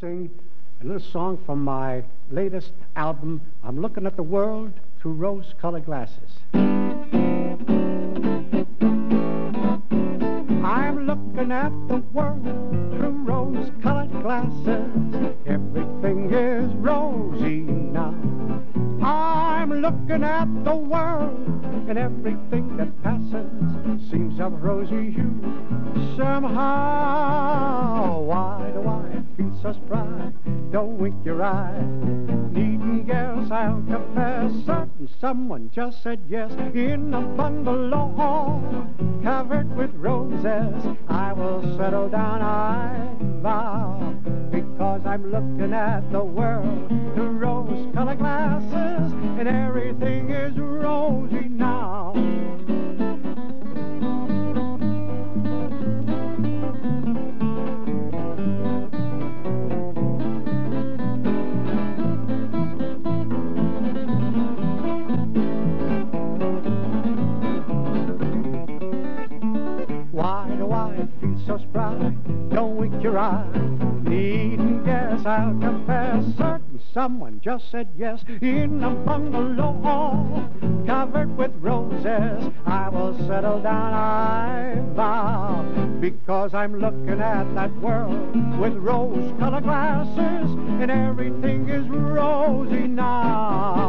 sing a little song from my latest album, I'm Looking at the World Through Rose Colored Glasses. I'm looking at the world through rose colored glasses. Everything is rosy now. I'm looking at the world and everything that passes seems of rosy hue. Somehow, I feel? Don't wink your eye. Needing girls, I'll confess, certain someone just said yes in a bungalow covered with roses. I will settle down, I vow, because I'm looking at the world through rose-colored glasses, and everything Why do I feel so spry? Don't wink your eye. Needn't guess, I'll confess. Certain someone just said yes in a bungalow hall covered with roses. I will settle down, I vow, because I'm looking at that world with rose-colored glasses, and everything is rosy now.